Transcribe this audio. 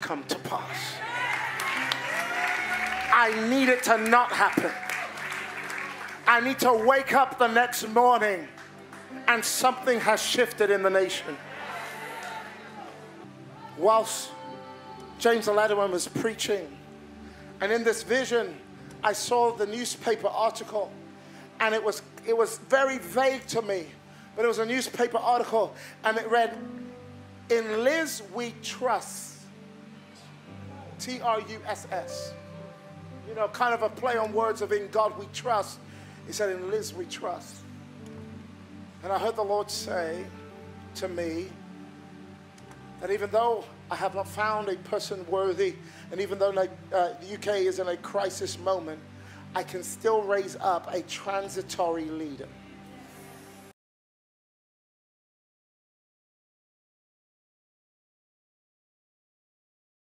come to pass. I need it to not happen. I need to wake up the next morning and something has shifted in the nation. Whilst James Aladiran was preaching, and in this vision, I saw the newspaper article, and it was, it was very vague to me, but it was a newspaper article, and it read, In Liz we trust. T R U S S. You know, kind of a play on words of in God we trust. He said, In Liz we trust. And I heard the Lord say to me that even though I have not found a person worthy, and even though uh, the UK is in a crisis moment, I can still raise up a transitory leader.